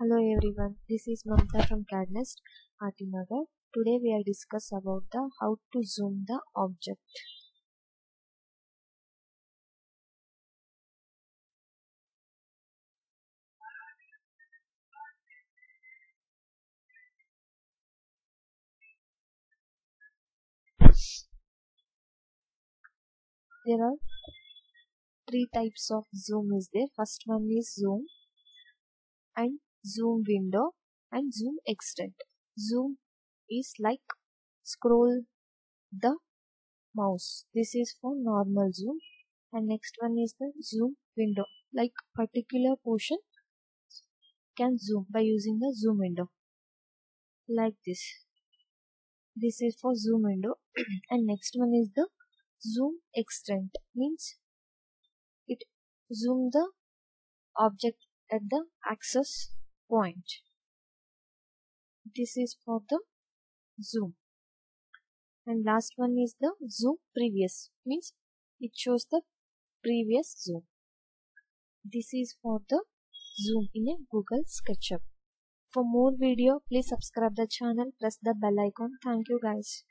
Hello everyone, this is Mamta from CADD NEST Artinagar. Today we are discuss about the how to zoom the object. There are three types of zoom is there. First one is zoom and zoom window and zoom extent. Zoom is like scroll the mouse. This is for normal zoom and next one is the zoom window like particular portion can zoom by using the zoom window like this. This is for zoom window and next one is the zoom extent means it zoom the object at the access point. This is for the zoom. And last one is the zoom previous means it shows the previous zoom. This is for the zoom in a Google SketchUp. For more video, please subscribe the channel, press the bell icon. Thank you guys.